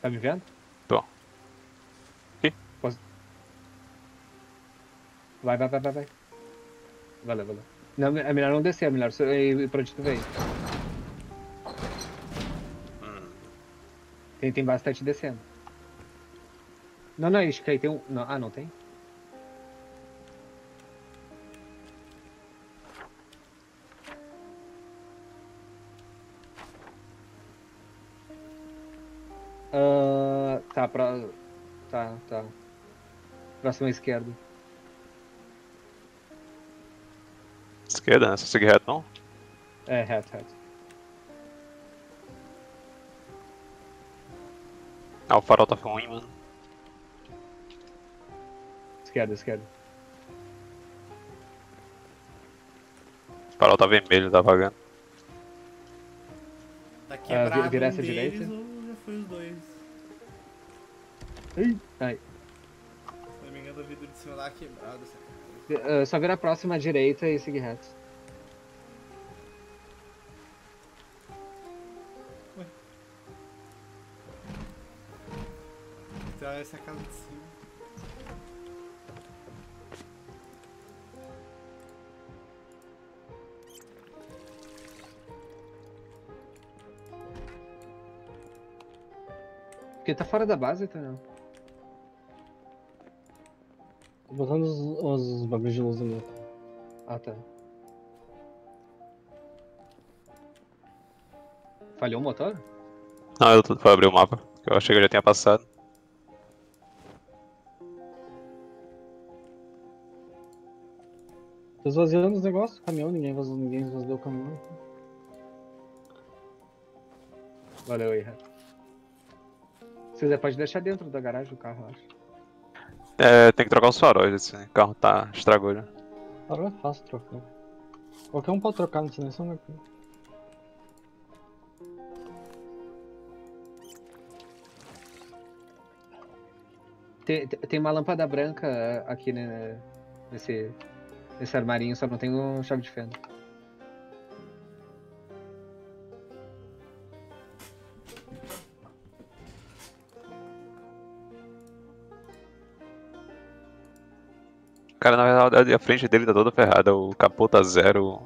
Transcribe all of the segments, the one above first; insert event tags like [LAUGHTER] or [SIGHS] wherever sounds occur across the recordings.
Tá me vendo? Tô. Aqui? Posso... Vai, vai, vai, vai, vai. Valeu, valeu. Não, é melhor não descer, é melhor ir pra onde tu veio. Tem, tem bastante descendo. Não, não, acho que aí tem um. Não, ah, não tem? Próxima esquerda. Esquerda, né? Só seguir reto não? É, reto, reto. Ah, o farol tá ruim, mano. Esquerda, esquerda. O farol tá vermelho, tá vagando. Tá Ah, quebrado vi- vira um essa deles direita? ou já foi os dois? Ai. Se vidro de cima lá quebrado. Ah, só virar a próxima à direita e seguir reto. Então essa é a casa de cima. Porque tá fora da base, tá? Não. Botando os, os bagulhos de luz ali. Ah, tá. Falhou o motor? Não, eu tô- abrir o mapa, eu achei que eu já tinha passado. Tô esvaziando os negócios do caminhão, ninguém esvaziou, ninguém esvaziou o caminhão. Valeu aí, reto. Se quiser, pode deixar dentro da garagem o carro, eu acho. É, tem que trocar os faróis, esse carro tá estragou já. Agora é fácil trocar. Qualquer um pode trocar, não precisa nem um aqui. Tem, tem- tem uma lâmpada branca aqui né, nesse, nesse armarinho, só não tem um chave de fenda. Cara, na verdade a frente dele tá toda ferrada, o capô tá zero.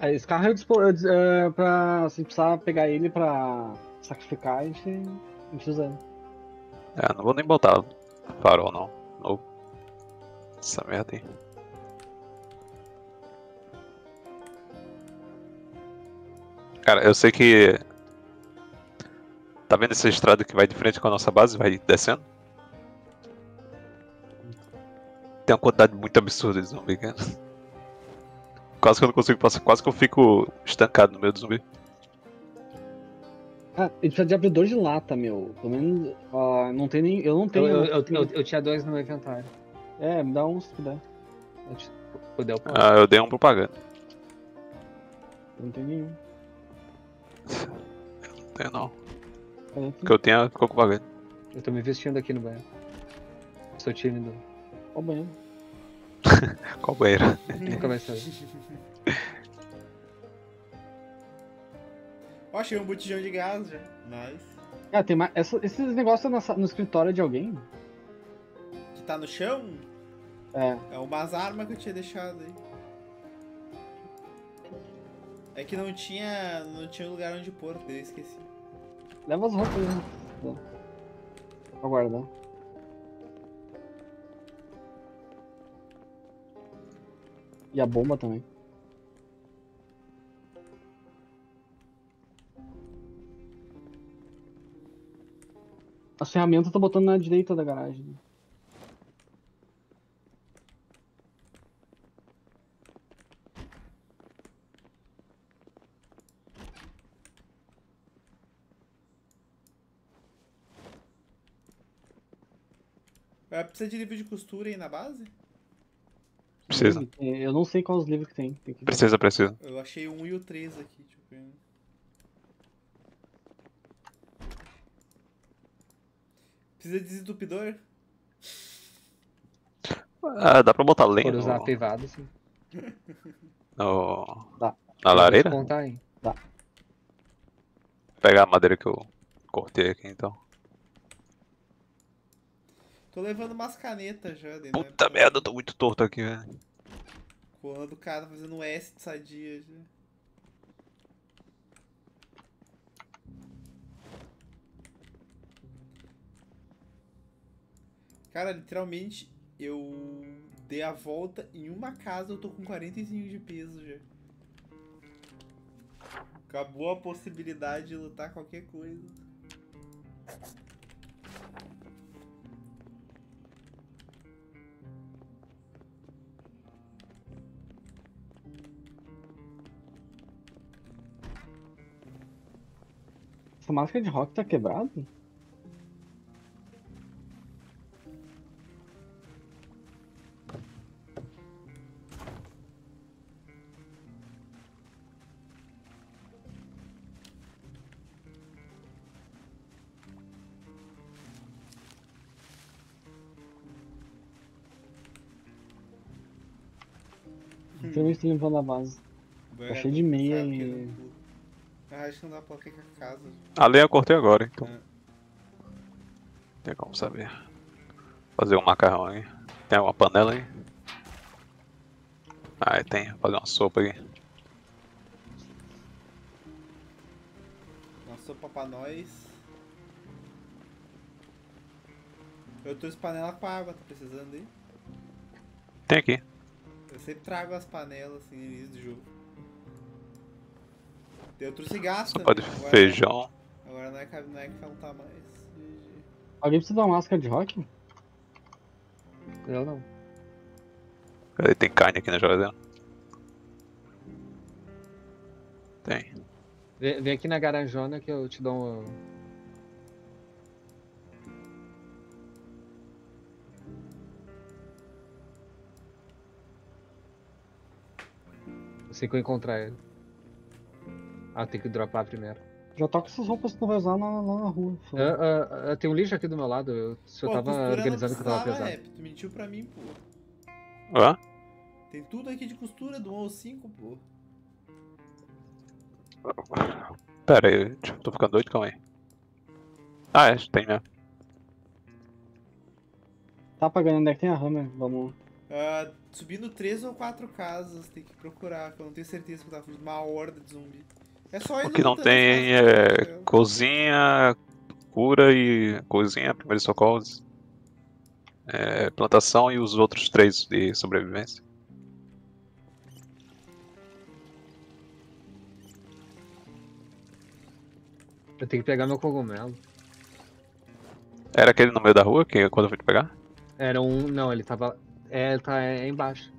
Ah, esse carro é, dispo, é, dis- é pra. Se precisar pegar ele pra sacrificar, a gente, a gente usa ele. É, não vou nem botar farol não. Novo. Essa merda aí. Cara, eu sei que. Tá vendo essa estrada que vai de frente com a nossa base, vai descendo? Tem uma quantidade muito absurda de zumbi, cara. Quase que eu não consigo passar, quase que eu fico estancado no meio do zumbi. Ah, a gente precisa de abridor de lata, meu. Pelo menos. ah, não tem nem. Eu não Eu, tenho. eu, eu, eu- eu tinha dois no meu inventário. É, me dá um se puder. Eu eu. Ah, eu dei um propaganda. Eu não tenho nenhum. Não tenho não. Cadê O aqui? que eu tinha ficou com propaganda. Eu tô me vestindo aqui no banheiro. Sou tímido. O banheiro. Qual banheiro? Nunca vai saber. Ó, achei um botijão de gás já. Nice. Ah, tem mais. essa- esses negócios sa- no escritório de alguém? Que tá no chão? É. É umas armas que eu tinha deixado aí. É que não tinha. não tinha lugar onde pôr, eu esqueci. Leva as roupas aí. né? Pra guardar. E a bomba também. As ferramentas eu tô botando na direita da garagem. Vai precisar de livro de costura aí na base? Precisa. Eu não sei quais os livros que tem. tem que ver. Precisa, precisa. Eu achei o 1 e o 3 aqui, tipo. Precisa de desentupidor? Ah, dá pra botar lenha Por usar no, privado, sim. [LAUGHS] no- Dá. na lareira? Vou Contar, hein? Pegar a madeira que eu cortei aqui então. Tô levando umas canetas já. Puta merda, eu tô muito torto aqui, velho. O cara fazendo um S de sadia já. Cara, literalmente eu dei a volta em uma casa, eu tô com 45 de peso já. Acabou a possibilidade de lutar qualquer coisa. Máscara de rock tá quebrada? Tem visto limpando a base. Tá cheio de meia e- não dá pra que a casa. A lenha eu cortei agora, então. É. Tem como saber. Fazer um macarrão aí. Tem uma panela aí? Ah, tem. Vou fazer uma sopa aqui. Uma sopa pra nós. Eu trouxe panela com água, tá precisando aí? Tem aqui. Eu sempre trago as panelas assim no início do jogo. Eu trouxe gás Sopa de também. Agora, feijão. agora não é, que- não é que faltar mais. Alguém precisa dar uma máscara de rock? Eu não. Cadê? Tem carne aqui na geladeira? Tem. Vem, vem aqui na garanjona que eu te dou um. Assim que eu encontrar ele. Ah, tem que dropar primeiro. Já tá com essas roupas que tu vai usar lá, lá na rua. Ah, ah, ah, tem um lixo aqui do meu lado. Eu, se eu Pô, tava organizando que eu tava pesado. é, tu mentiu pra mim, pô. Hã? Tem tudo aqui de costura do 1 ao 5, pô. Pera aí, tipo, tô ficando doido, calma aí. Ah, é, tem mesmo. Tá apagando onde é que tem a Hammer? Vamos. Ah, subindo 3 ou 4 casas, tem que procurar, que eu não tenho certeza que eu tava fugindo uma horda de zumbi. É só ir O que não tem é cozinha, cura e. cozinha, primeiros socorros. É, plantação e os outros três de sobrevivência. Eu tenho que pegar meu cogumelo. Era aquele no meio da rua que quando eu fui te pegar? Era um. Não, ele tava. É, tá é embaixo.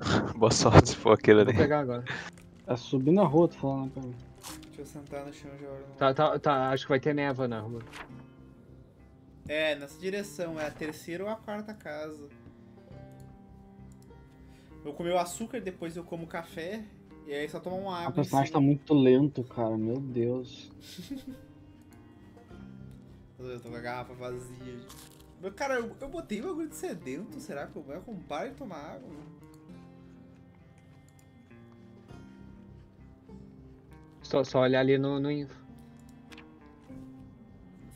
[LAUGHS] Boa sorte se for aquele Vou ali. pegar agora. É subir na rua, tu falando, cara. Deixa eu sentar no chão já. olha no- Tá, tá, tá, acho que vai ter neva na rua. É, nessa direção, é a terceira ou a quarta casa. Eu comi o açúcar, depois eu como café, e aí só tomar uma O água. em personagem tá muito lento, cara. Meu Deus. [LAUGHS] Eu tô com a garrafa vazia. Meu, cara, eu, eu botei o bagulho de sedento, será que eu vou comprar e tomar água? Só, só olhar ali no, no info.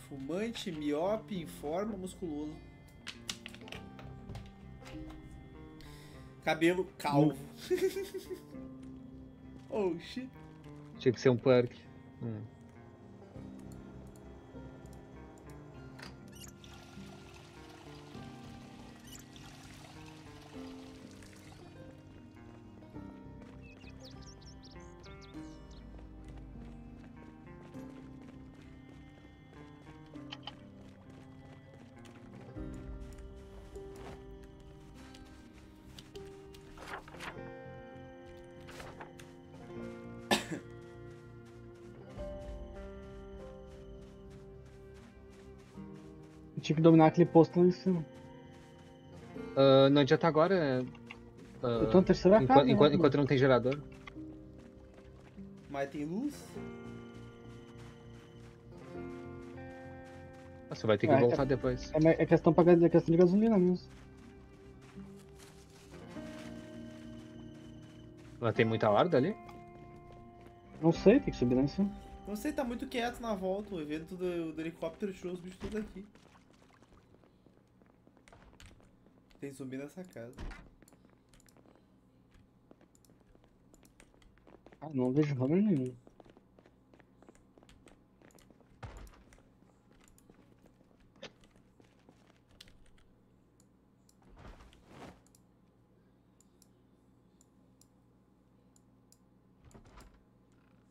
Fumante, miope, informa, musculoso. Cabelo calvo. [LAUGHS] oh shit. Tinha que ser um perk. Hum. Dominar aquele posto lá em cima. Ah, não adianta agora. ah, Eu tô na terceira enqu- casa. né, enquanto, mano? enquanto não tem gerador. Mas tem luz? Ah, Você vai ter que É, voltar depois. É, mas é questão, pra, é questão de gasolina mesmo. Ela tem muita horda ali? Não sei, tem que subir lá em cima. Não sei, tá muito quieto na volta. O evento do, do helicóptero tirou os bichos tudo aqui. Tem zumbi nessa casa. Ah, não vejo hammer nenhum.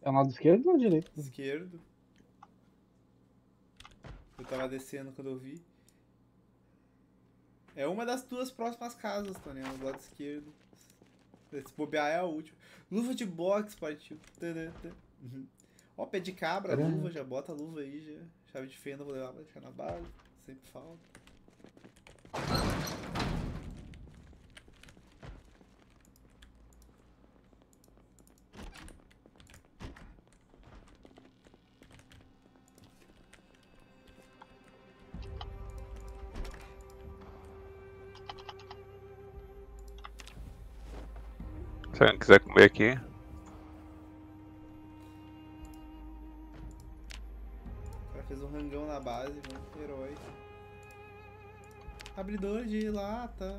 É o lado esquerdo ou direito? Esquerdo. Eu tava descendo quando eu vi. É uma das duas próximas casas, Tony, do lado esquerdo. Se bobear é a última. Luva de boxe, partiu. Tadã, Uhum. Ó, pé de cabra, luva, já bota a luva aí, já. Chave de fenda, vou levar pra deixar na base. Sempre falta. Se alguém quiser comer aqui, O cara fez um rangão na base, mano. Herói. Abridor de lata.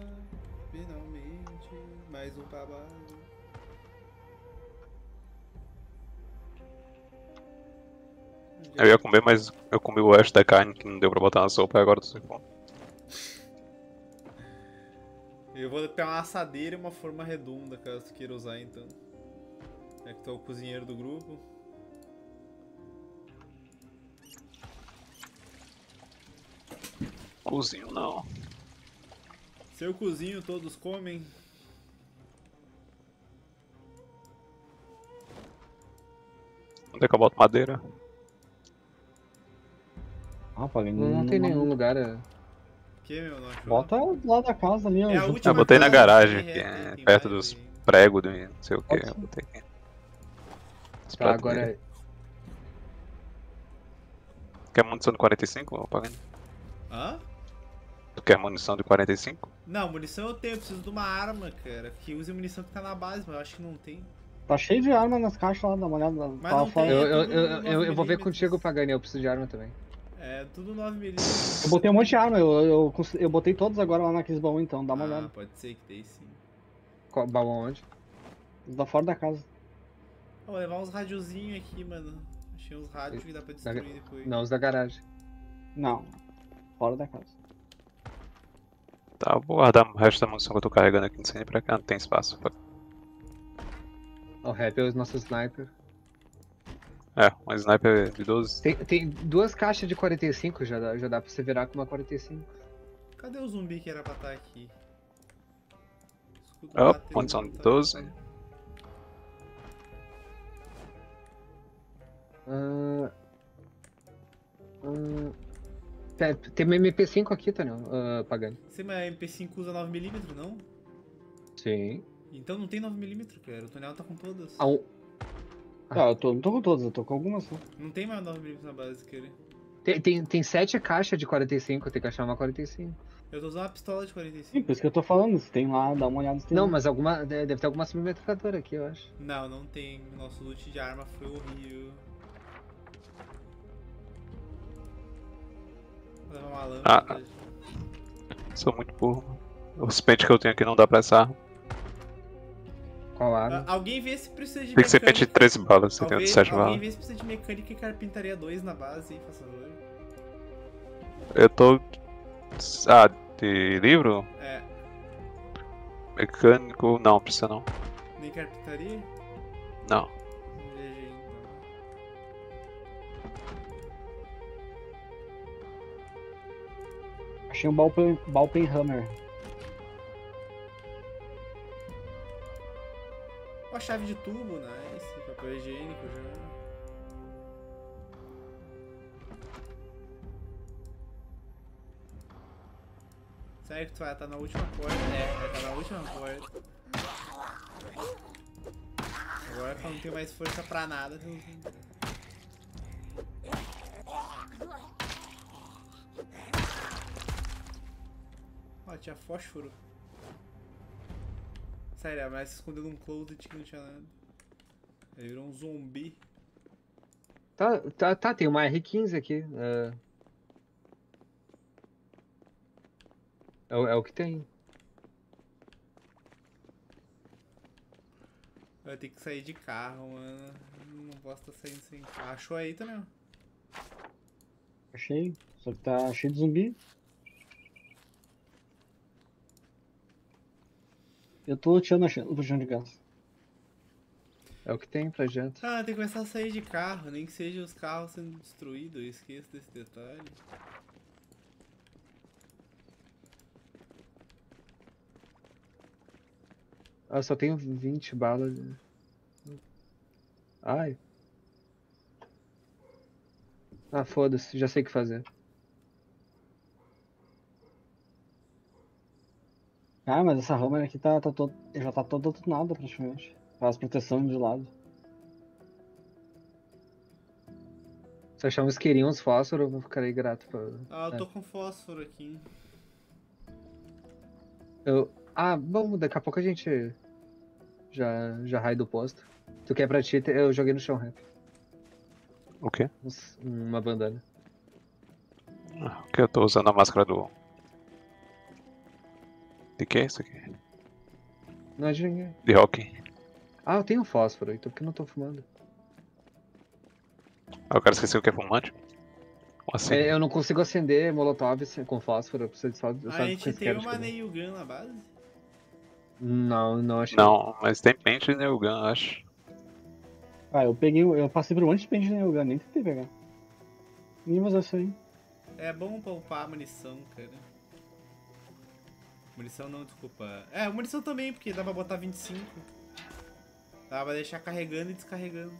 Finalmente. Mais um pra base. eu ia comer, mas eu comi o resto da carne que não deu pra botar na sopa e agora tô sem fome. Eu vou pegar uma assadeira e uma forma redonda, caso tu queira usar então. É que tu é o cozinheiro do grupo. Cozinho não. Seu cozinho todos comem. Onde é que eu boto madeira? Ah, Não, não tem nenhum lugar. é. Que, meu, não achou? Bota do lado da casa ali, ó. É Eu botei na garagem, tem, é tem perto dos aí. pregos do não sei o que. Eu botei aqui. Os Tá, agora. dele. Quer munição de 45, ô Pagani? Hã? Tu quer munição de 45? Não, munição eu tenho, eu preciso de uma arma, cara. Que use a munição que tá na base, mas eu acho que não tem. Tá cheio de arma nas caixas lá, dá uma olhada. Mas Tava não tem. Eu, é eu, eu, eu, eu vou ver contigo, Pagani. Eu preciso de arma também. É tudo 9mm. Eu botei um monte de arma, eu, eu, eu botei todos agora lá naqueles baús então, dá uma Ah, olhada. pode ser que tem sim. Qual baú onde? Tá fora da casa. Vou levar uns radiozinhos aqui, mano. Achei uns rádios que dá pra destruir depois. Não, os da garagem. Não, fora da casa. Tá, vou guardar o resto da munição que eu tô carregando aqui no centro pra cá, não tem espaço. O rap é o nosso sniper. É, um sniper de 12. Tem, tem duas caixas de 45, já dá, já dá pra você virar com uma 45. Cadê o zumbi que era pra estar aqui? Escudo munição de tá? 12. Ah, ah, tem, tem uma MP5 aqui, Tânio, ah, Pagani. Sim, mas a MP5 usa 9mm, não? Sim. Então não tem 9mm, cara. O Tonel tá com todas. Ah, um- Ah, eu tô, não tô com todos, eu tô com algumas só. Não tem mais 9mm na base, cara. tem, tem, tem sete caixas de 45, tem que achar uma 45. Eu tô usando uma pistola de 45. Sim, por isso que eu tô falando, se tem lá, dá uma olhada se tem Não, lá. mas alguma. de- Deve ter alguma submetralhadora aqui, eu acho. Não, não tem. Nosso loot de arma foi horrível. Vou levar uma lâmpada. Ah. Sou muito burro. O pente que eu tenho aqui não dá pra essa arma. Qual Ah, alguém vê se precisa de Tem que ser pente de mecânica. 13 balas, você tem Alguém, de 7 alguém balas. vê se precisa de mecânica e carpintaria 2 na base, hein, por favor. Eu tô. Ah, de livro? É, Mecânico. Não, precisa não. nem carpintaria? Não. Então. Achei um Balpen, Balpenhammer. Ó, a chave de tubo, nice. Papel higiênico já. Será que tu vai estar na última porta? É, vai estar na última porta. Agora que eu não tenho mais força pra nada, eu... Ó, tinha fósforo. Sério, mas se escondeu num closet que não tinha nada. Ele virou um zumbi. Tá, tá, tá, tem uma R15 aqui. É, é, o- é o que tem. Vai ter que sair de carro, mano. Não posso estar saindo sem carro. Achou aí, Tonel? Achei. Só que tá cheio de zumbi. Eu tô luteando o bujão de gás. É o que tem pra gente. Ah, tem que começar a sair de carro, nem que seja os carros sendo destruídos, eu esqueço desse detalhe. Ah, só tenho 20 balas. Ai. Ah, foda-se, já sei o que fazer. Ah, mas essa Hammer aqui tá, tá todo, já tá toda tunada praticamente. Faz proteção de lado. Se achar um isqueirinho, uns fósforos, eu ficarei grato pra. Ah, eu É. tô com fósforo aqui. Eu... Ah, bom, daqui a pouco a gente já, já raida o posto. Tu quer pra ti, eu joguei no chão rap. O quê? Uns- Uma bandana. Ah, O que eu tô usando a máscara do. De que é isso aqui? Não é de ninguém. De hockey. Ah, eu tenho fósforo, então por que não tô fumando? Ah, o cara esqueceu o que é fumante? Como assim? É, eu não consigo acender molotov sem- com fósforo, eu preciso só, só a gente tem de uma. Nail Gun na base? Não, não achei. Não, mas tem pente e Nail Gun, acho. Ah, eu peguei, eu passei por um monte de pente no lugar, nem tentei pegar. Nem usar isso aí. É bom poupar munição, cara. Munição não, desculpa. É, munição também, porque dá pra botar 25. Dá pra deixar carregando e descarregando.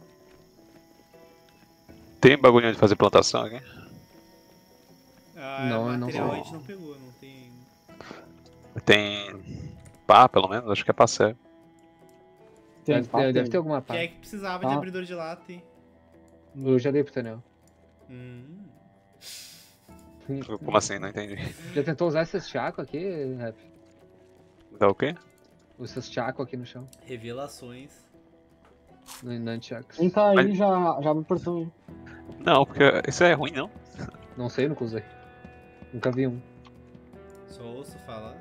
Tem bagulho de fazer plantação aqui? Ah, Não, eu não material sei. a gente não pegou, não tem. Tem pá, pelo menos? Acho que é pá sério. Tem Deve, deve ter alguma Quem pá. é que precisava de Ah. abridor de lata, hein? Eu já dei pro Tanel. Hum. Como assim? Não entendi. Já tentou usar esses chaco aqui, Rap? Dá o quê? Os seus chaco aqui no chão. Revelações. No Nunchucks. Quem tá aí Mas- já, já abre o portão aí. Não, porque isso é ruim, não. Não sei, nunca usei. Nunca vi um. Só ouço falar.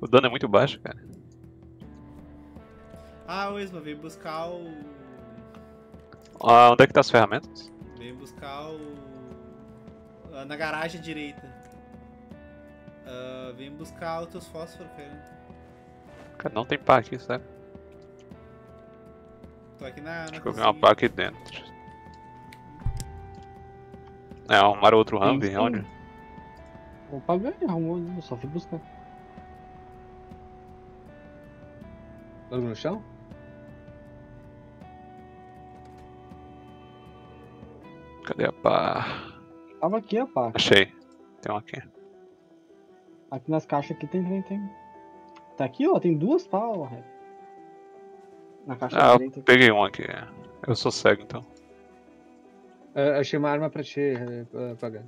O dano é muito baixo, cara. Ah, o Esma, veio buscar o. Ah, onde é que tá as ferramentas? Veio buscar o. ah, Na garagem direita. Ah, vem buscar os teus fósforos, cara. Cara, não tem pá aqui, sério. Tô aqui na. na Acho que eu vi uma pá aqui dentro. É, arrumaram outro sim. onde? O Pablo arrumou, né? Eu só fui buscar. Logo no chão? Cadê a pá? Tava aqui, ó, pá. Achei. Tem um aqui. Aqui nas caixas aqui tem, tem, tem. Tá aqui, ó, tem duas pá, ó. Na caixa Ah, eu peguei um aqui. Eu sou cego, então. Ah, achei uma arma pra ti, eh, eh, pagar.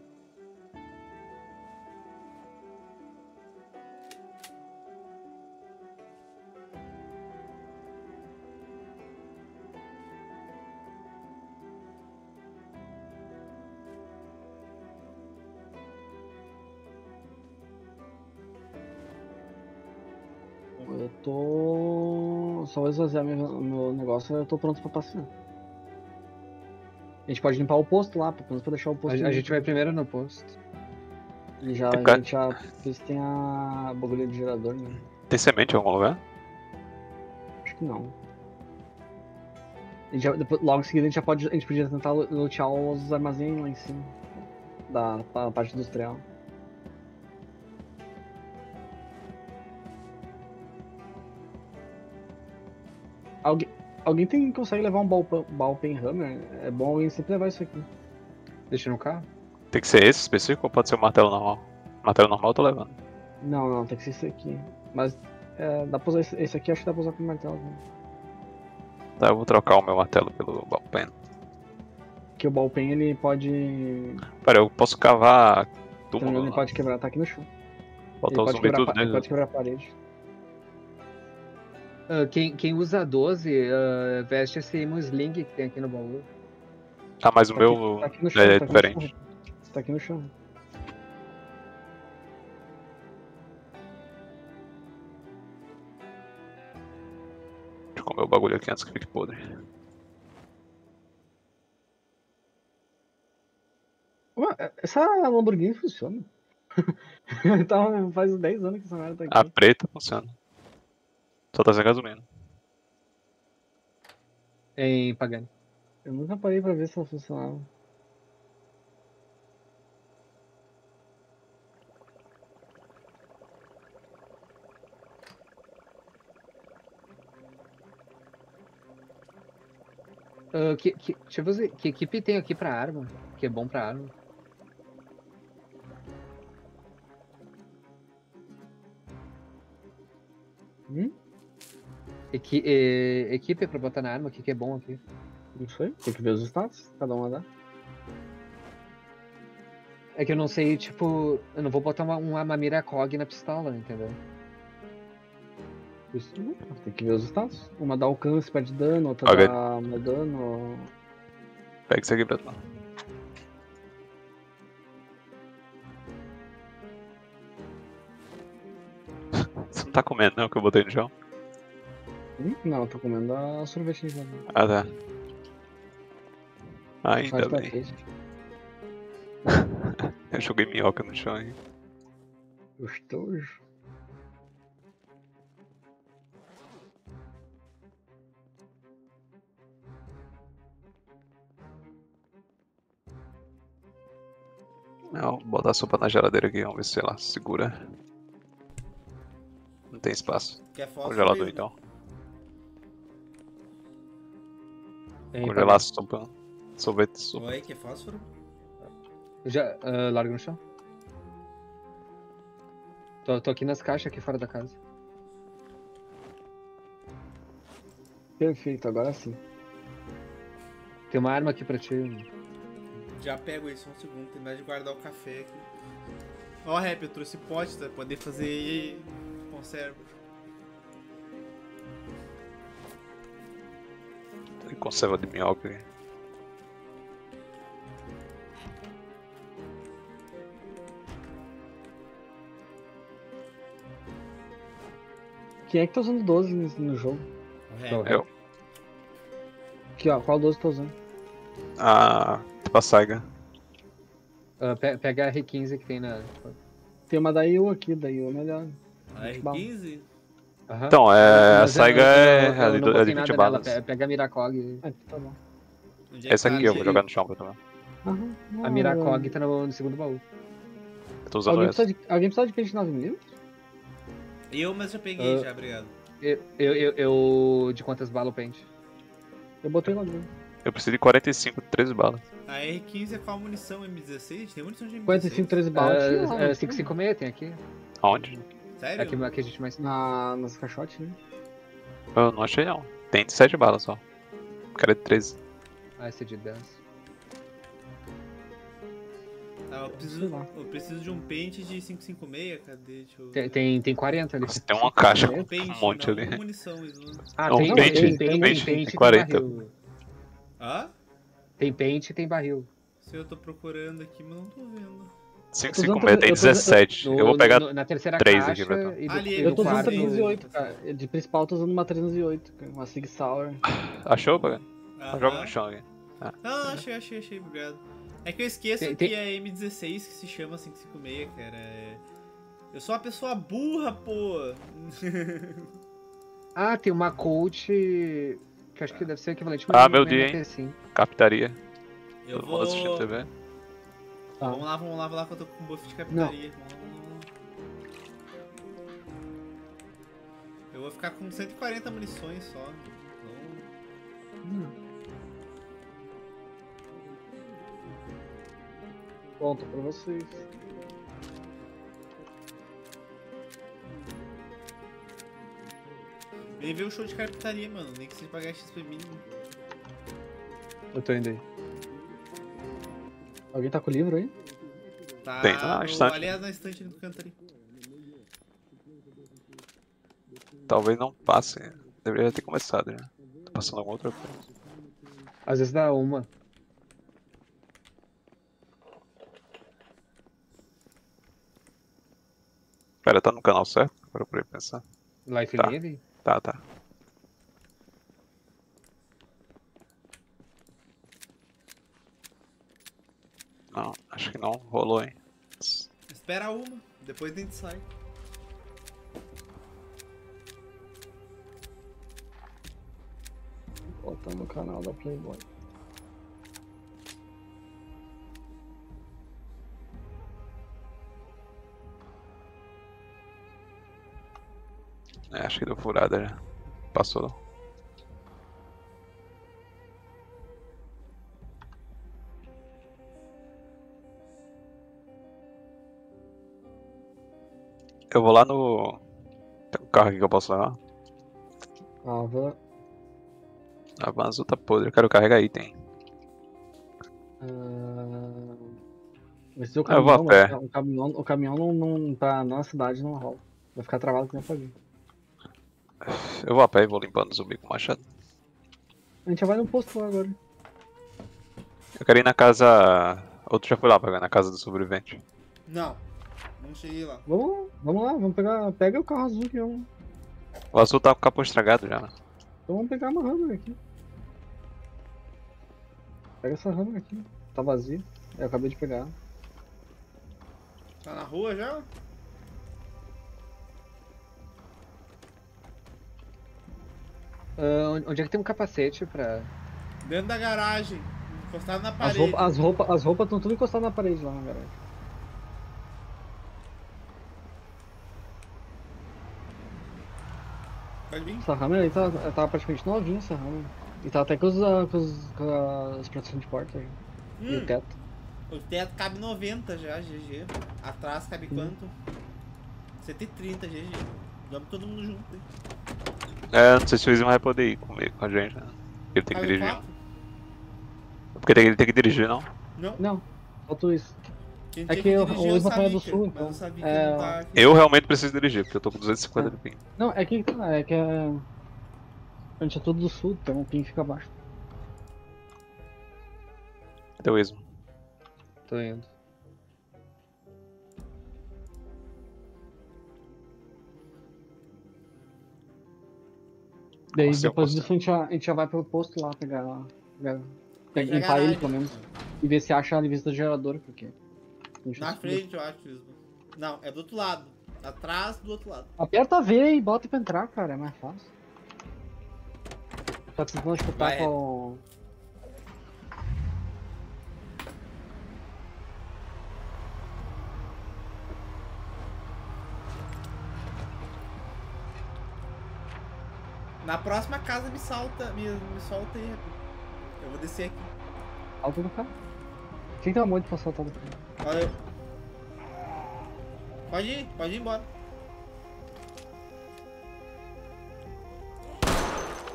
Vou esvaziar meu, meu negócio eu tô pronto pra passear. A gente pode limpar o posto lá, pelo menos pra deixar o posto. a limpo. gente vai primeiro no posto. E já, Tem a gente já fez tem a bagulho de gerador, né? Tem semente em algum lugar? Acho que não. Já- depois- logo em seguida a gente já pode. A gente podia tentar lu- lutear os armazéns lá em cima. Da, da parte industrial. Alguém, alguém tem, consegue levar um Balpenhammer? É bom alguém sempre levar isso aqui. Deixa no carro? Tem que ser esse específico ou pode ser o martelo normal? Martelo normal eu tô levando. Não, não, tem que ser esse aqui. Mas é, dá pra usar esse, esse aqui, acho que dá pra usar com martelo. Né? Tá, eu vou trocar o meu martelo pelo Balpen. Porque o Balpen ele pode. Pera, eu posso cavar Então túmulo? ele pode quebrar, tá aqui no chão. Botar ele, pode zumbi quebrar, tudo ele pode quebrar a parede. Ah, quem, quem usa 12, ah, veste esse Sling que tem aqui no baú. Ah, mas o Tá meu aqui- tá aqui no chão, é tá diferente. chão. Tá aqui no chão. Deixa eu comer o bagulho aqui antes que fique podre. Ué, essa Lamborghini funciona. [LAUGHS] então faz 10 anos que essa merda tá aqui. A preta funciona. Só tá sem gasolina. Em Pagani. Eu nunca parei pra ver se ela funcionava. Ah, que, que, deixa eu ver, que equipe tem aqui pra arma? Que é bom pra arma. Hum? Equi, eh, equipe pra botar na arma, o que, que é bom aqui? Não sei, tem que ver os status. Cada uma dá. É que eu não sei, tipo, eu não vou botar uma, uma, uma mira cog na pistola, entendeu? Isso não. Tem que ver os status. Uma dá alcance, perde dano, outra Ok. dá mais dano. Pega isso aqui, Bretão. [LAUGHS] Você não tá comendo, não, que eu botei no chão? Hum? Não, eu tô comendo a sorvetinha já. Ah, tá. Ainda Faz pra bem. [LAUGHS] Eu joguei minhoca no chão aí. Gostoso. Não, vou botar a sopa na geladeira aqui, vamos ver se ela segura. Não tem espaço. Quer fósforo? Congelador então. Em Congelar a sopa. Sorvete de sopa. Oi, quer fósforo? Já, ah, larga no chão. Tô, tô aqui nas caixas aqui fora da casa. Perfeito, agora sim. Tem uma arma aqui pra ti. Já pego isso, só um segundo, terminar de guardar o café aqui. Ó, Rap, eu trouxe pote pra poder fazer conserva. Tem conserva de minhoca. Quem é que tá usando 12 nesse- no jogo? Tô. Eu. Aqui, ó. Qual 12 tá usando? Ah, tipo a Saiga. Ah, pe- pega a R15 que tem na. Tem uma da IU aqui, da IU é melhor. A R15? Aham. Então, é, a eu- Saiga eu- é eu- a eu de, a de botei 20 nada balas. nela, pe- Pega a Miracog. Ah, tá bom. É que Essa tá? aqui eu vou jogar no chão pra tomar. Aham. A Miracog tá no, no segundo baú. Eu tô usando Alguém essa. precisa, de, alguém precisa de pente 9mm? Eu, mas já peguei Ah. já, obrigado. Eu, eu, eu, eu- De quantas balas o pente? Eu botei dentro. Eu preciso de 45, 13 balas. A R15 é qual munição M16? Tem munição de M16? 45, 13 balas. Uh, né? 556 tem aqui. Aonde? Sério? Aqui, aqui a gente mais. Na, nas caixotes, né? Eu não achei não. Tem de 7 balas só. Quero de 13. Ah, esse é de 10. Ah, eu, Sei preciso, eu preciso de um pente de 556, cadê? Deixa eu... Tem, tem, tem 40 ali. Você tem uma caixa com Um um pente, monte não, ali. munição, não- Ah, Não, tem, pente, tem, tem, tem tem, pente, pente, tem 40. Tem barril. Hã? Tem pente e tem barril. Se eu tô procurando aqui, mas não tô vendo. 556 tem eu tô- 17. No- Eu vou pegar. no- na terceira três caixa aqui, Betão. do, Ali, e Eu tô usando quarto. 308, cara. De principal, eu tô usando uma 308, cara. Uma Sig Sauer. [SIGHS] Achou, cara? Aham. Joga no chão aqui. Não, não, achei, achei, achei, obrigado. É que eu esqueço Tem- que tem- é M16 que se chama 556, cara. É... Eu sou uma pessoa burra, pô. [LAUGHS] Ah, tem uma Colt. Que acho que deve ser equivalente Ah, uma- meu uma dia, hein? MT5. Captaria. Eu Todo mundo vou... assistindo TV. Tá. Vamos lá, vamos lá, vamos lá que eu tô com buff de capitaria. Eu vou ficar com 140 munições só. Então... Pronto pra vocês. Vem ver o show de carpintaria, mano. Nem que você pagar XP mínimo. Eu tô indo aí. Alguém tá com o livro aí? Tá Tem, tá na estante. aliás, na estante ali do canto ali. Talvez não passe. Deveria ter começado já. Tá passando alguma outra coisa. Às vezes dá uma. Pera, tá no canal certo? Agora pra pensar. Life Tá. Live? Tá, tá. Não, acho que não rolou, hein. Espera uma, depois a gente sai. Botar no canal da Playboy. É, acho que deu furada já. Passou. Eu vou lá no. Tem um carro aqui que eu posso levar? Ah. A van azul tá podre, eu quero carregar item. Mas se o Eu vou a caminhão, pé. o caminhão, o caminhão não, não pra nossa cidade não rola. Vai ficar travado que nem pra vir. Eu vou a pé e vou limpando o zumbi com machado. A gente já vai no posto lá agora. Eu quero ir na casa. Outro já foi lá pra ver, na casa do sobrevivente. Não, cheguei lá. Vamos lá, vamos lá, vamos pegar. Pega o carro azul que vamos. O azul tá com o capô estragado já, né? Então vamos pegar uma Hammer aqui. Pega essa Hammer aqui. Tá vazia. É, eu acabei de pegar. Tá na rua já? Ah, onde é que tem um capacete pra. Dentro da garagem, encostado na As parede. roupas as roupa, as roupas estão tudo encostadas na parede lá na garagem. Pode vir? Essa Hammer aí tá, tava praticamente novinha essa Hammer. E tá até com, os, ah, com, os, com as proteções de porta aí. E Hum, o teto. o teto cabe 90 já, GG. Atrás cabe quanto? 130, GG. Vamos todo mundo junto. hein? É, não sei se o Izzy vai poder ir comigo, com a gente, né? Ele tem que Cabe dirigir. quatro? Porque tem- ele tem que dirigir, não? Não. Não, falta isso. Quem É que o- dirigir o é Isma tá do sul, então. É, tá aqui. Eu realmente preciso dirigir, porque eu tô com 250 de ping. Não, é que tá, é que é. A gente é todo do sul, então o ping fica abaixo. Cadê o Ismo? Tô indo. Daí Nossa, depois disso a gente, já, a gente já vai pro posto lá pegar. pegar Pegar limpar ele pelo menos. E ver se acha a vista do gerador, porque. A gente Na frente, eu acho, Isma. Não, é do outro lado. Atrás do outro lado. Aperta V e bota pra entrar, cara, é mais fácil. Tá tentando escutar Vai. com. Na próxima casa me salta, me, me solta aí, rapaz. Eu vou descer aqui. Alto do carro. Quem tem uma monte pra soltar do carro? Olha eu. Pode ir, pode ir embora.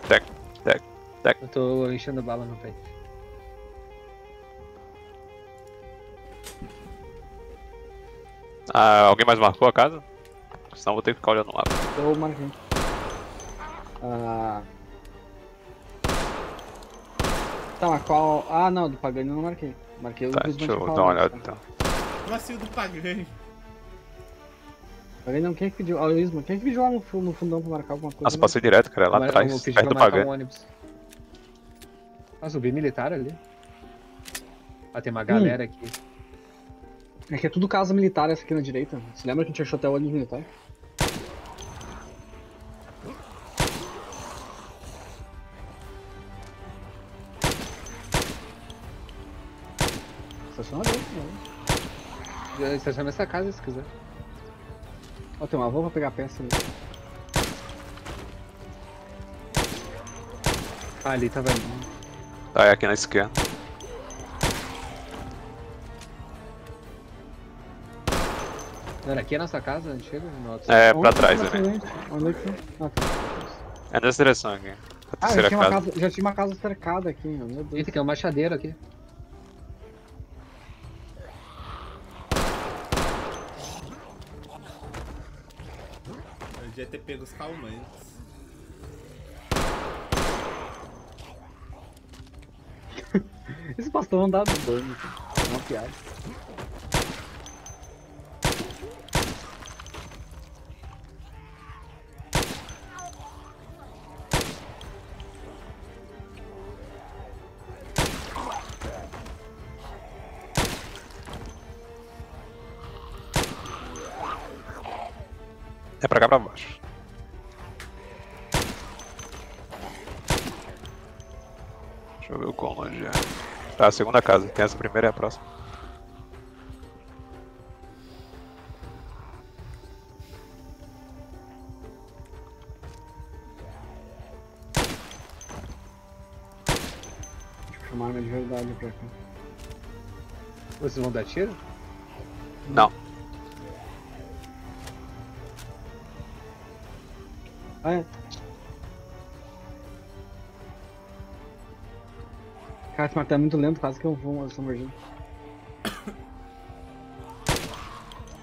Tec, tec, tec. Eu tô enchendo bala no peito. Ah, alguém mais marcou a casa? Senão vou ter que ficar olhando lá. Eu marquei. Ah. Tá, mas qual. Ah, não, do Pagani eu não marquei. Marquei o Tá, deixa eu dar uma olhada tá? então. Como assim o do Pagani? Pagani não, quem é que pediu? Ah, Isma. Quem é que pediu lá no, no fundão pra marcar alguma coisa? Nossa, né? passei direto, cara, lá atrás, perto do pagano. um ônibus. Ah, zumbi militar ali. Ah, tem uma galera aqui. É que é tudo casa militar essa aqui na direita. Você lembra que a gente achou até o ônibus militar? Estaciona nessa casa se quiser. Ó, tem uma van pra pegar peça ali. Ah, ali tava ali. Tá, é aqui na esquerda. Não era aqui a nossa casa antiga? No outro É, Onde pra trás tá ali. frente? Onde é que tá? Ah, tá. É nessa direção aqui. A Ah, já terceira tinha, uma casa. casa, já tinha uma casa cercada aqui, meu Deus. Eita, tem um machadeiro aqui. Devia ter pego os calmantes. [LAUGHS] Esse pastor não dá dano, né? é uma piada. É pra cá pra baixo. Deixa eu ver o quão longe é. Tá, a segunda casa. Tem essa primeira e a próxima. Deixa eu chamar arma de verdade pra cá. Vocês vão dar tiro? Não. Ah, é. Cara, esse martelo é muito lento, quase que eu vou eu sou mordido.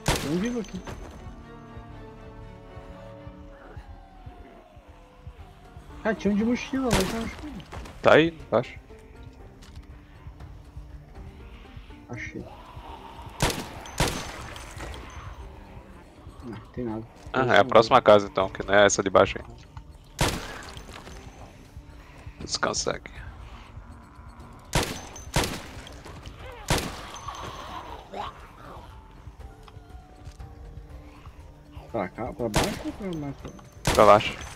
Tem um vivo aqui. Ah, tinha um de mochila, mas eu acho que- Tá aí embaixo. Tem nada. Ah, é a próxima casa então, que não é essa de baixo aí. Descansa aqui. Pra cá, pra baixo ou pra mais pra baixo? Pra baixo.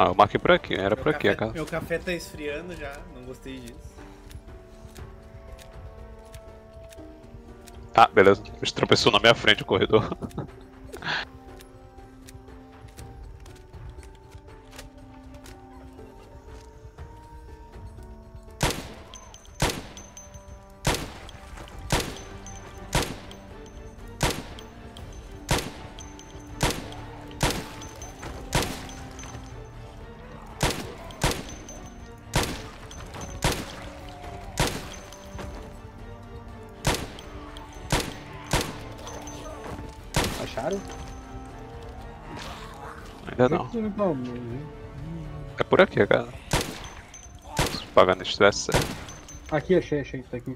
Ah, eu marquei por aqui, era Meu por aqui a café- casa. Meu café tá esfriando já, não gostei disso. Ah, beleza. Ele tropeçou na minha frente o corredor. [LAUGHS] Ainda não. Mim, né? É por aqui a casa. Pagando estresse. é. Aqui, achei, achei, tá aqui.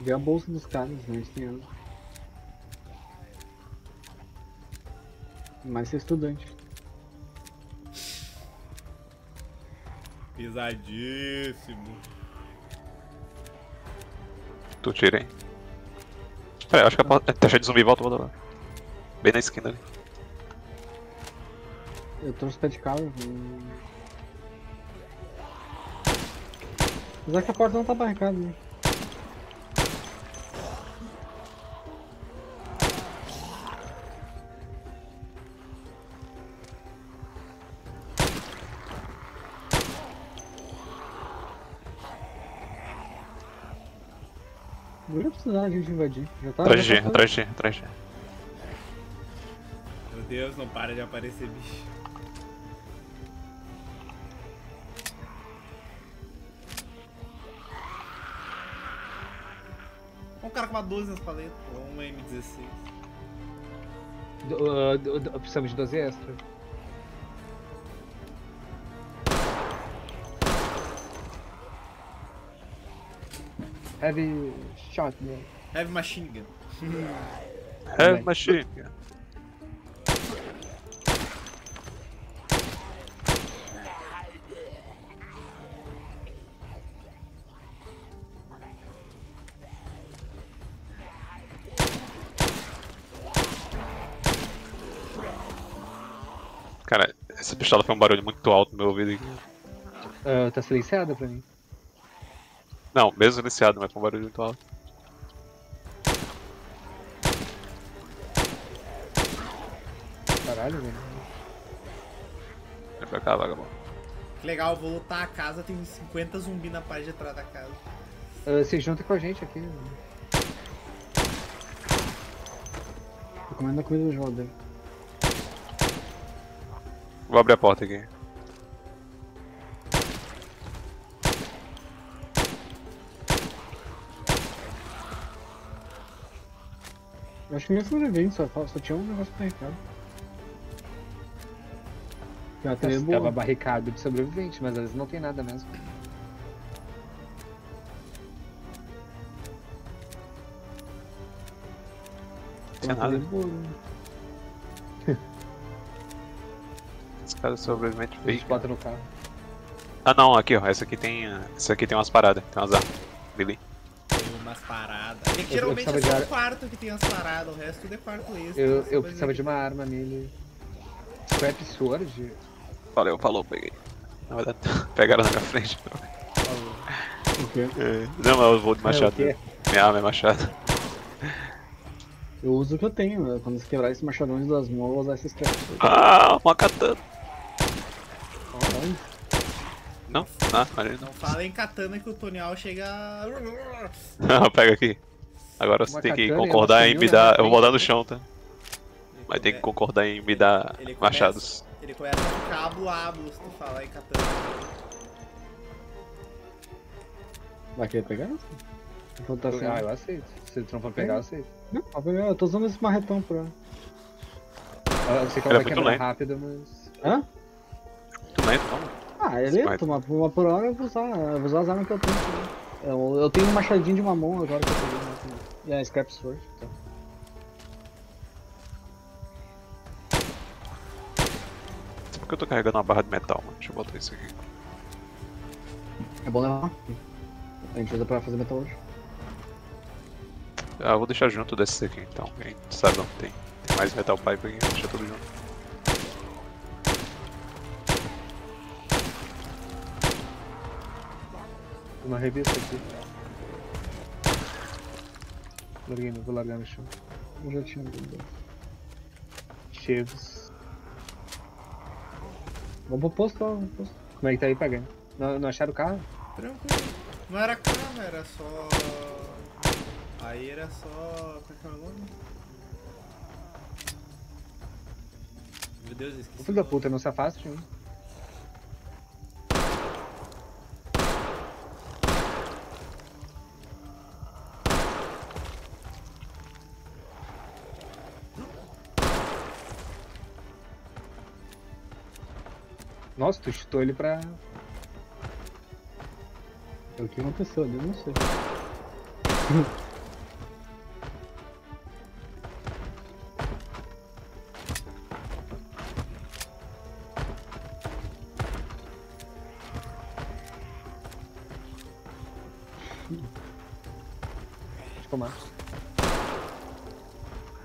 Vê a bolsa dos caras, né? Eles têm Mas ser estudante. Pesadíssimo. Tu tira, hein? Pera, acho que a porta. Tá cheio de zumbi, volta, volta lá. Bem na esquina ali. Eu trouxe pé de cabra. hum. Apesar que a porta não tá barricada, né? Não a gente invadir. Já tá. Atrás de G, tá atrás de G, atrás de G. Meu Deus, não para de aparecer bicho. Um cara com uma 12 nas paletas, ou uma M16. Do- ah, precisamos de 12 extra. Heavy shot, né? Heavy Machine Gun. Vai. machine. Cara, essa pistola foi um barulho muito alto no meu ouvido aqui. Ah, tá silenciada pra mim. Não, mesmo iniciado, mas foi um barulho muito alto. Cá, vagabundo. Que legal, vou lutar a casa, tem uns 50 zumbi na parte de trás da casa. Ah, se junta com a gente aqui. Tô comendo a comida do jogo dele. Vou abrir a porta aqui. Eu acho que nem sobrevivente, só, só tinha um negócio pra Ricardo. Teria tava barricado de sobrevivente, mas às vezes não tem nada mesmo. Tinha nada. boa. [LAUGHS] Esse cara sobrevivente A gente fake. bota no carro. Ah não, aqui ó. Essa aqui tem. Essa aqui tem umas paradas, tem umas armas. Ali. Tem umas paradas. É que Eu- eu geralmente é só de o quarto que tem as paradas, o resto tudo é quarto extra. Eu, eu precisava de uma arma nele. Scrap Sword? Valeu, falou, peguei. Na verdade, pegaram na minha frente. O quê? É, Não, mas eu vou de É, machado. quê? Minha arma é machado. Eu uso o que eu tenho, né? quando você quebrar esse machadão de duas mãos, eu vou usar esse scrap. Ah, uma katana. Olha, Não? Ah, mas Não fala em katana que o Tonial chega. Não, [LAUGHS] pega aqui. Agora você Uma tem que concordar em me né? dar. Eu vou botar no chão, tá? Mas tem que Ele concordar em me dar machados. Ele começa a ficar ablo se tu falar em katana. Vai querer pegar? Então tá Ah, eu aceito. Se tu não for pegar, eu aceito. Não. Eu tô usando esse marretão pra. Ah, Eu sei que Era ela vai muito quebrar rápido, mas. Hã? Tu lento, não? Ah, ele Vai. uma, uma por hora eu vou usar. Eu vou usar as armas que eu tenho. também. Eu, eu tenho um machadinho de mamão agora que eu peguei. Né? E a Scrap Sword. Então. Sabe por que eu tô carregando uma barra de metal, mano? Deixa eu botar isso aqui. É bom levar. A gente usa pra fazer metalúrgico. Ah, eu vou deixar junto desses aqui então. Gente sabe onde tem. Tem mais metal pipe aqui, deixa tudo junto. Uma revista aqui. Larguei, vou largar no chão. Eu já tinha visto. Chevos. Vamos pro posto, ó. pro posto. Como é que tá aí, pagando? Não, não acharam o carro? Tranquilo. Não era cama, era só. Aí era só. Como é que é o nome? Meu Deus, eu esqueci. Filho da puta, não se afasta de mim. Nossa, tu chutou ele pra. O que aconteceu ali, eu não sei. Deixa eu mato.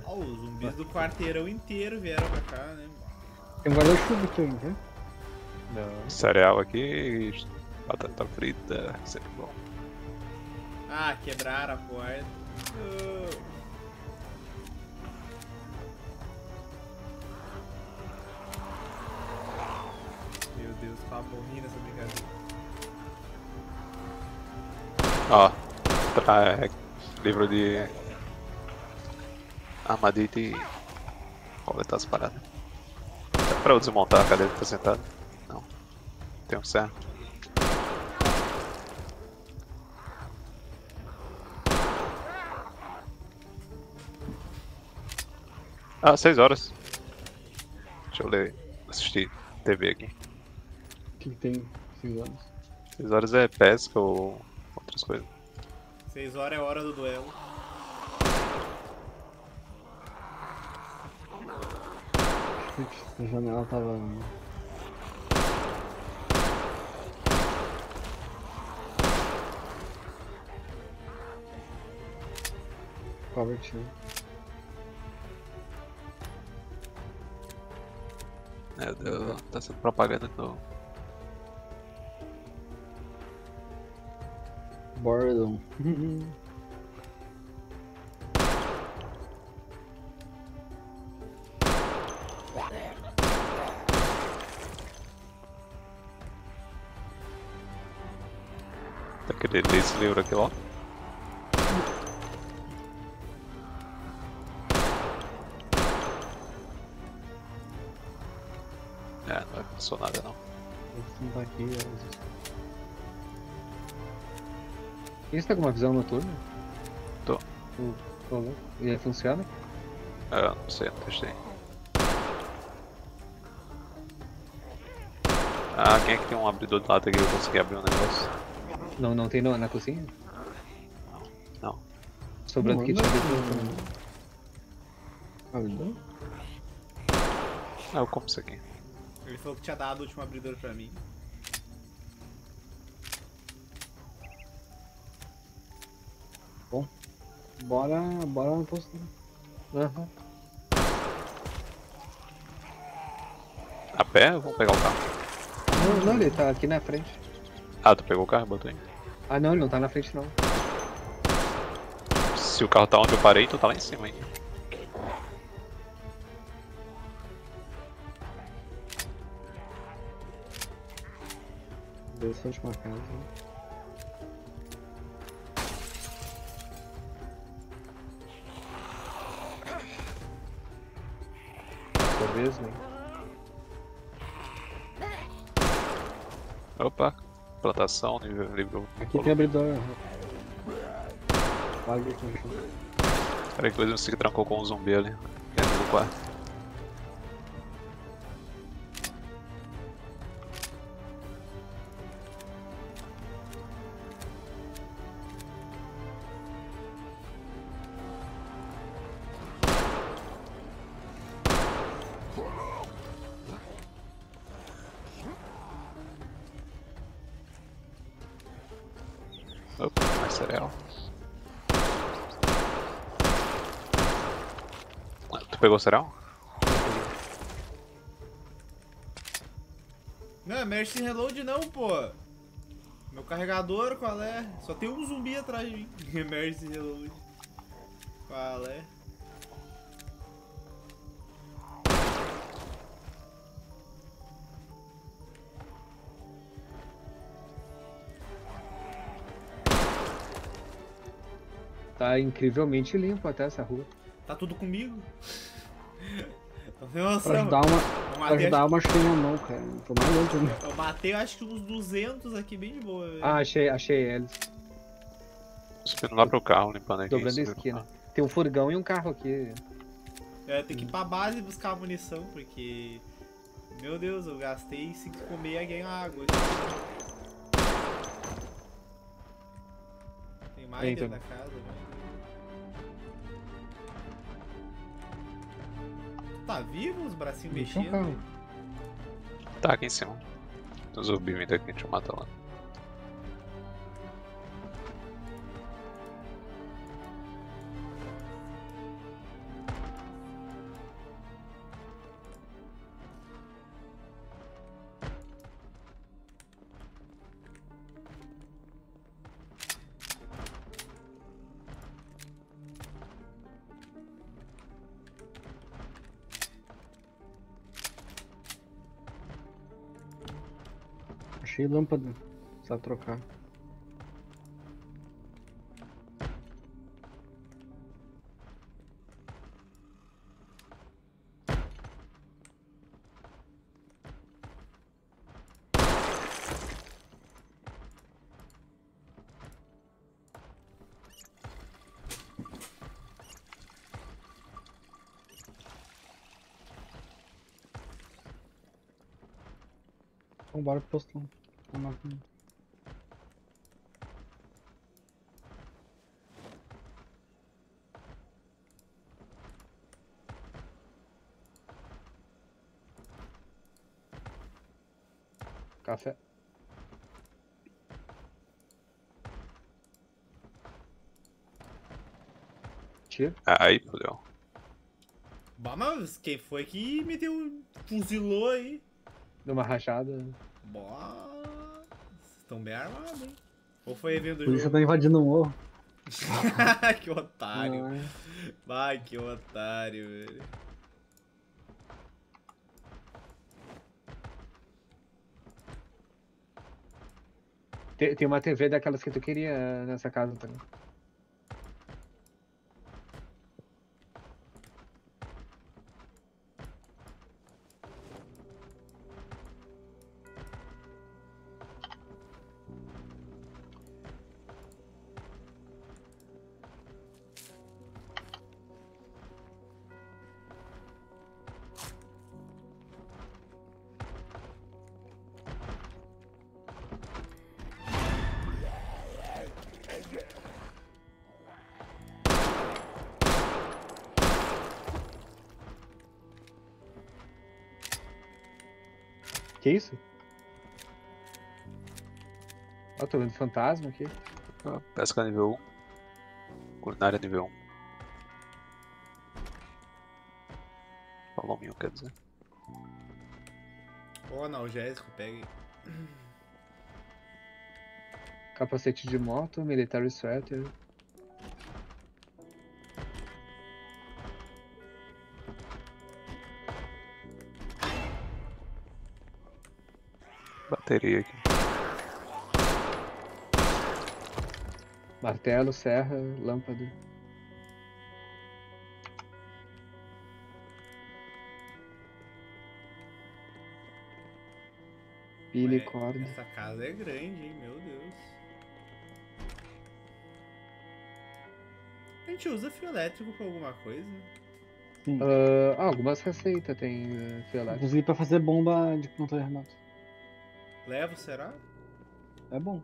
Ó, os zumbis do quarteirão inteiro vieram pra cá, né? Tem um guarda-chuva aqui ainda, né? Não. Cereal aqui, batata frita, sempre bom. Ah, quebraram a porta. Ah. Meu Deus, tava morrendo essa brincadeira. Ó, tra... é, livro de armadilha e coletar as paradas. Dá pra eu desmontar a cadeira que tá sentado? Um certo. Ah, 6 horas. Deixa eu ler, assistir TV aqui. O que, que tem 6 anos? 6 horas é pesca ou outras coisas. 6 horas é hora do duelo. A janela tava. Né? Meu Deus, tá sendo propaganda do. Boredom. Tá querendo ler esse livro aqui, ó. Passou nada não. Esse não tá tá com uma visão noturna? Tô. Louco. E aí funciona? Ah, não sei, não testei. Ah, quem é que tem um abridor do lado aqui que eu consegui abrir um negócio? Não, não tem no- na cozinha? Não. Sobrando Não, kit não. de. Ah, dá? Ah, eu compro isso aqui. Ele falou que tinha dado o último abridor pra mim. Bora, bora no posto. Aham. A pé? Vamos pegar o carro. Não, não, ele tá aqui na frente. Ah, tu pegou o carro e botou aí. Ah não, ele não tá na frente não. Se o carro tá onde eu parei, tu tá lá em cima ainda. Dessa última casa. Talvez, né? Opa, plantação, nível nível. Aqui tem abridor. Paga aqui no chão. Peraí que você trancou com um zumbi ali. Dentro do quarto. Opa. Ah, Tu pegou o cereal? Não, é Mercy Reload não, pô. Meu carregador, qual é? Só tem um zumbi atrás de mim. [LAUGHS] Mercy Reload. Qual é? Tá incrivelmente limpo até essa rua. Tá tudo comigo? [LAUGHS] Não tem Pra ajudar uma, Eu pra matei, ajudar uma cheia na mão, cara. Tô mais longe né? eu matei acho que uns 200 aqui bem de boa, velho. Ah, achei, achei eles. Subindo lá pro carro, limpando aqui. Dobrando a esquina. Tem um furgão e um carro aqui. É, tem que ir pra base buscar munição, porque. Meu Deus, eu gastei 5 meia e ganho água. Tem mais dentro tem. da casa, né? Tá vivo? Os bracinhos mexendo? Tá aqui em cima. Tem um zumbi vindo aqui, deixa eu matar lá. Achei lâmpada. Sabe trocar. Então bora pro postão. Café. Tiro. Ah, Aí, fodeu. Bah, mas quem foi que me deu. fuzilou aí? Deu uma rachada. Bah. Estão bem armados, hein? Ou foi evento do jogo? tá invadindo o morro. [LAUGHS] que otário. Ah, Vai, que otário, velho. Tem, tem uma TV daquelas que tu queria nessa casa também. Que isso? Ó, tô vendo fantasma aqui. Ó, Pesca nível 1. Culinária nível 1. Palominho, quer dizer. Ó, analgésico, pegue. Capacete de moto, military sweater. Bateria aqui. Martelo, serra, lâmpada. Pilha e corda. Essa casa é grande, hein? Meu Deus. A gente usa fio elétrico pra alguma coisa? Sim. Ah, algumas receitas tem uh, fio elétrico. Inclusive pra fazer bomba de controle remoto. Levo, será? É bom.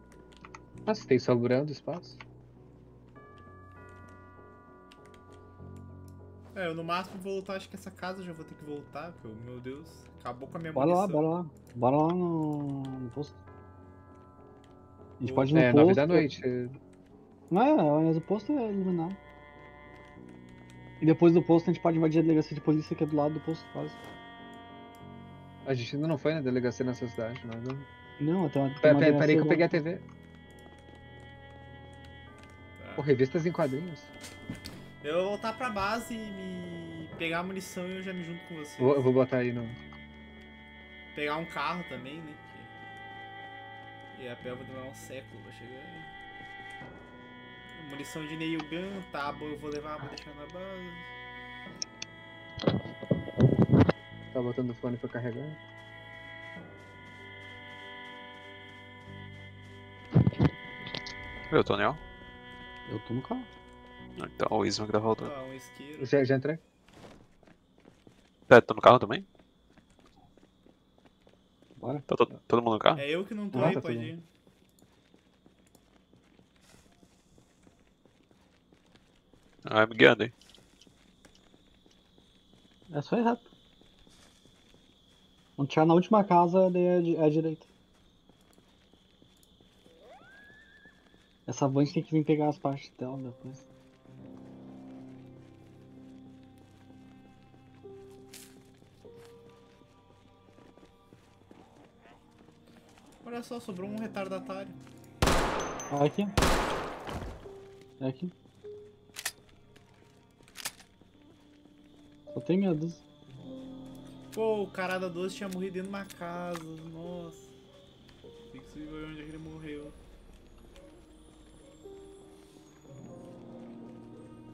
Ah, se tem sobrando espaço. É, eu no máximo vou voltar, acho que essa casa eu já vou ter que voltar, porque, eu- meu Deus, acabou com a minha Bora lá, munição. bora lá. Bora lá no, no posto. A gente pode ir no É, posto. nove da noite. Não é, mas o posto é iluminado. E depois do posto a gente pode invadir a delegacia de polícia que é do lado do posto quase. A gente ainda não foi na delegacia nessa cidade, mas vamos. Não, até uma, tem Pera, peraí que eu peguei a. TV. Tá. Pô, revistas em quadrinhos. Eu vou voltar pra base e me pegar a munição e eu já me junto com vocês. Vou, eu vou botar aí no. Pegar um carro também, né? que- E a pé eu vou demorar um século pra chegar aí. Munição de nail gun, tábua eu vou levar pra deixar na base. Tá botando o fone pra carregar. Viu, Toniel? Eu tô no carro. Então o Isma que tá faltando. Ah, um isqueiro. Já, já entrei? Pera, tô no carro também? Bora. Tá todo, todo mundo no carro? É eu que não tô Ah, aí, tá pode ir. Ah, me guiando aí. É só ir reto. Quando chegar na última casa, daí é, di- é à direita. Essa van tem que vir pegar as partes dela depois. Olha só, sobrou um retardatário. Ah, aqui. É aqui. Só tem meia dúzia. Pô, o cara da 12 tinha morrido dentro de uma casa. Nossa. Tem que subir pra ver onde é que ele morreu.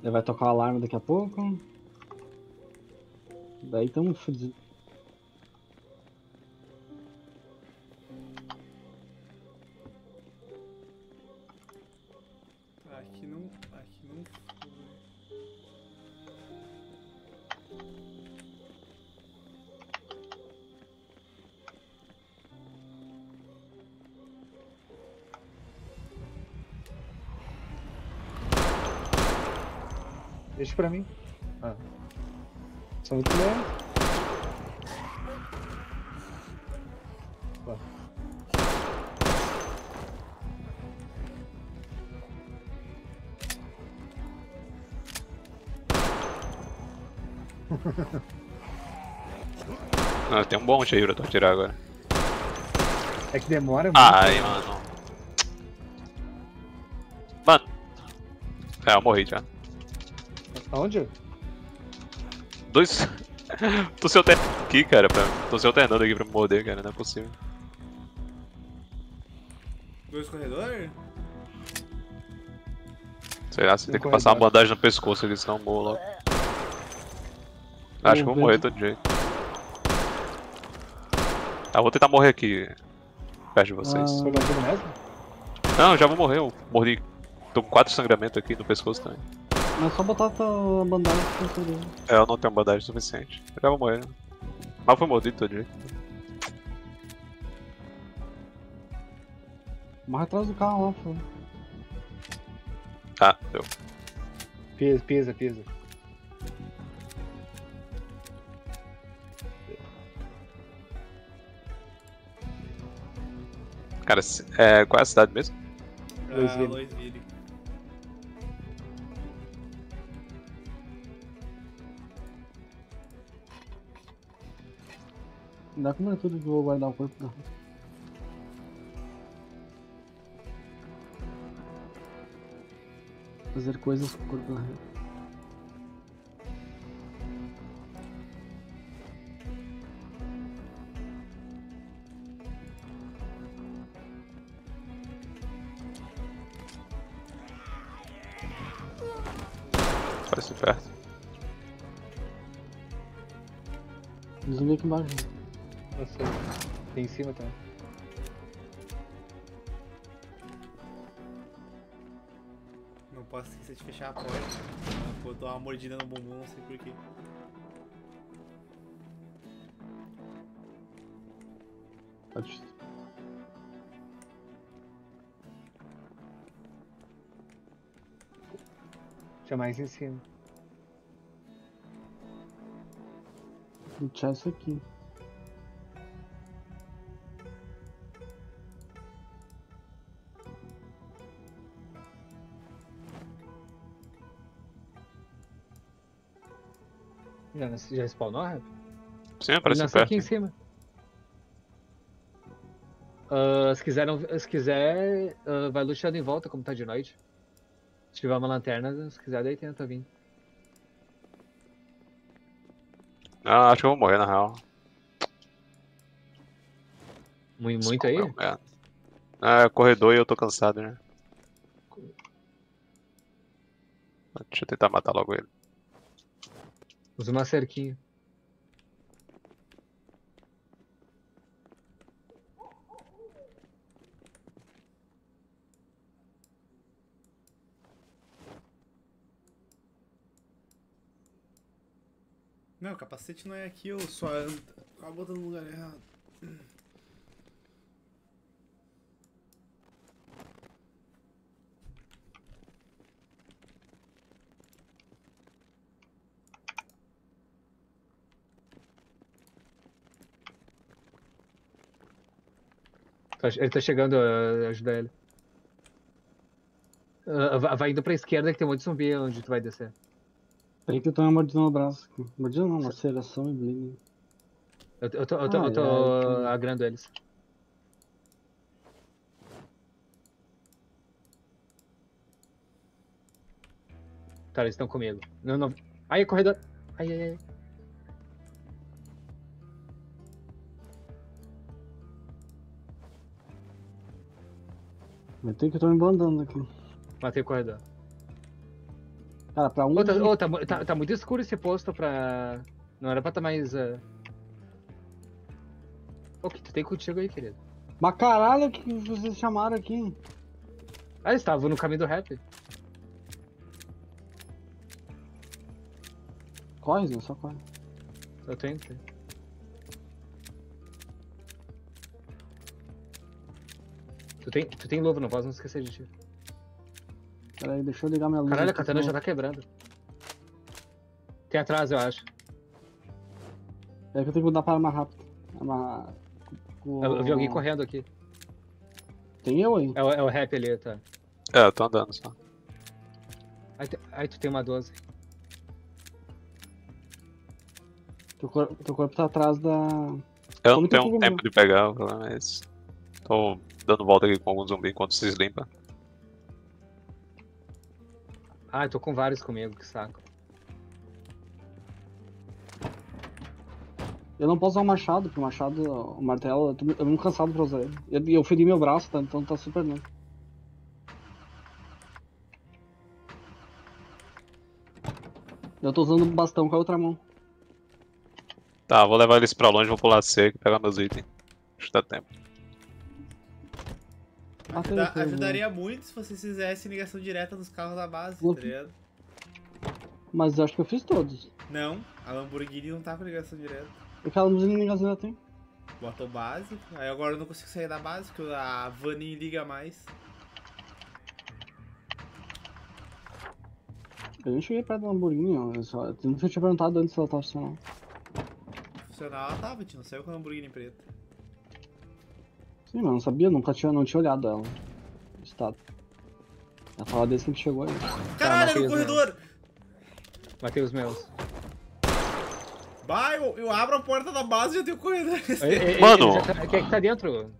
Ele vai tocar o alarme daqui a pouco. Daí tamo fudido. Deixa pra mim. Ah. São muito. Ó. [LAUGHS] Ah, tem um monte aí pra tu atirar agora. É que demora muito. Ai, mano. Mano. É, eu morri já. Aonde? Dois. [LAUGHS] Tô se alternando aqui, cara. Pra... Tô se alternando aqui pra me morder, cara. Não é possível. Dois corredores? Sei lá, você tem Tem que passar uma bandagem no pescoço ali, senão eu morro logo. Acho que eu vou morrer de todo jeito. Ah, vou tentar morrer aqui. Perto de vocês. Ah. Não, já vou morrer. Eu morri. Tô com quatro sangramentos aqui no pescoço também. Mas é só botar a bandagem. É, eu não tenho bandagem suficiente. Eu já vou morrer. Mas foi mordido todo jeito. Morre atrás do carro lá, pô. Ah, deu. Pisa, pisa, pisa. Cara, é, qual é a cidade mesmo? Pra Louisville. Louisville. Dá cobertura que eu vou guardar o corpo da Fazer coisas com o corpo da Parece cima também. Não posso esquecer de fechar a porta. Vou dar uma mordida no bumbum, não sei porquê. Pode. Tinha mais em cima. Lutear isso aqui. Já, já spawnou, Rap? Sim, nasceu perto. aqui em cima. Ah, se quiser, não- se quiser ah, vai luteando em volta, como tá de noite. Se tiver uma lanterna, se quiser, daí tenta vir. Ah, acho que eu vou morrer na real. Muito, muito aí? É. Ah, é corredor e eu tô cansado, né? Deixa eu tentar matar logo ele. Usa uma cerquinha. Não, o capacete não é aqui, eu só. Acaba botando no lugar errado. Ele tá chegando, ah, ajuda ele. Ah, va- vai indo pra esquerda que tem um monte de zumbi onde tu vai descer. Peraí que eu tô uma mordida no braço. aqui. Mordida não, maceração e bleeding. Eu, eu tô, eu tô, eu Ai, tô ai, que- agrando eles. Tá, eles estão comigo. Não, não. Aí, corredor. Ai, ai, ai. Ter que eu tô me bandando aqui. Matei o corredor. Cara, pra um. Ô, tá, ô, tá, tá- tá muito escuro esse posto pra. Não era pra tá mais. Uh... O que tu tem contigo aí, querido? Mas caralho, o que vocês chamaram aqui? Ah, eles estavam no caminho do rap. Corre, Zé, só corre. Eu tenho que. Tem, tu tem luva, não posso não esquecer de ti. Pera aí, deixa eu ligar minha luz. Caralho, a katana já tá quebrando. Tem atrás, eu acho. É que eu tenho que mudar para mais rápido. Amarrar. com- Eu, eu vi alguém correndo aqui. Tem eu aí. É, o- é o rap ali, tá. É, eu tô andando só. Aí, te- aí tu tem uma 12. Teu, cor... Teu corpo tá atrás da. Eu não tenho tempo de pegar, esse. Tô dando volta aqui com algum zumbi enquanto vocês limpam. Ah, eu tô com vários comigo, que saco. Eu não posso usar o machado, porque o machado, o martelo, eu tô eu tô muito cansado pra usar ele. Eu, eu feri meu braço, tá? Então tá super bem. Eu tô usando o bastão com a outra mão. Tá, vou levar eles pra longe, vou pular seco e pegar meus itens. Acho que dá tempo. Ajuda- ajudaria muito se vocês fizessem ligação direta dos carros da base, Vou- tá ligado? Mas acho que eu fiz todos. Não, a Lamborghini não tá com ligação direta. Aquela música de gasolina tem. Botou base, aí agora eu não consigo sair da base, porque a van nem liga mais. Eu nem cheguei perto da Lamborghini, ó. Eu só... Eu não tinha perguntado antes se ela tava funcionando. Funcional ela tava, a gente não saiu com a Lamborghini preta. Sim, mas não sabia, nunca tinha, não tinha olhado ela. O estado. Ela fala desde que gente chegou aí. Caralho, é no né? corredor! Matei os meus. Vai, eu, eu abro a porta da base e já tenho corredor. Mano. tá- Quem é que tá dentro?